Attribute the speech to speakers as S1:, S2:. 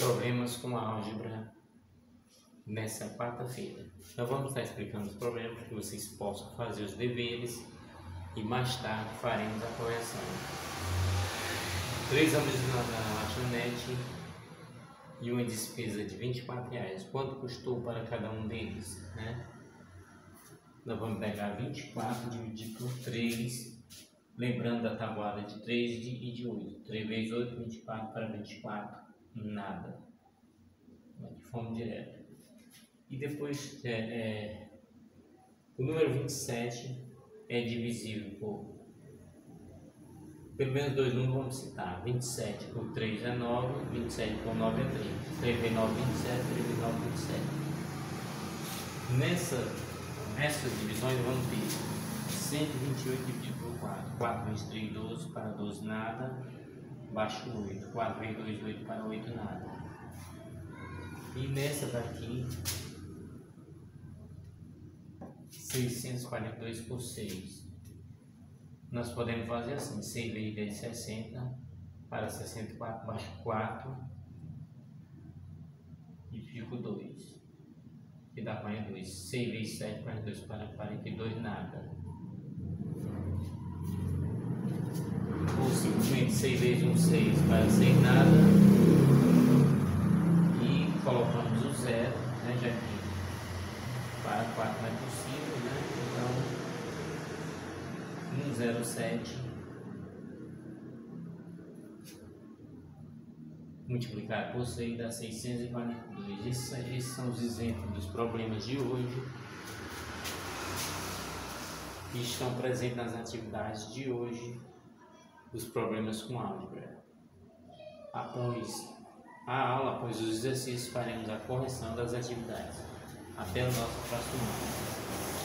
S1: problemas com a álgebra nessa quarta-feira. Nós vamos estar explicando os problemas para que vocês possam fazer os deveres e mais tarde faremos a correção. Três na, na lanchonete e uma despesa de 24 reais. Quanto custou para cada um deles? Né? Nós vamos pegar 24 dividido por 3, lembrando da tabuada de 3 e de 8. 3 vezes 8, 24 para 24, nada. De forma direta. E depois, é, é, o número 27 é divisível por pelo menos dois números vamos citar. 27 por 3 é 9, 27 por 9 é 3. 3 vezes 9, 27, 3 vezes 9, 27. Nessa, nessas divisões vamos ter 128 dividido por 4. 4 vezes 3, 12, para 12 nada, baixo 8. 4 vezes 2, 8, para 8 nada. E nessa daqui, 642 por 6. Nós podemos fazer assim, 6 vezes 10, 60, para 64, baixo 4, e fico 2. Que dá 42. 6 vezes 7, 42 para 42, nada. 6 vezes 1, 6 para 6, nada. E colocamos o zero, né, já que para 4 não é possível, né? Então, 107 multiplicar por 6 dá 642. Esses, esses são os exemplos dos problemas de hoje que estão presentes nas atividades de hoje dos problemas com álgebra. Após a aula, após os exercícios, faremos a correção das atividades. Até o nosso próximo ano.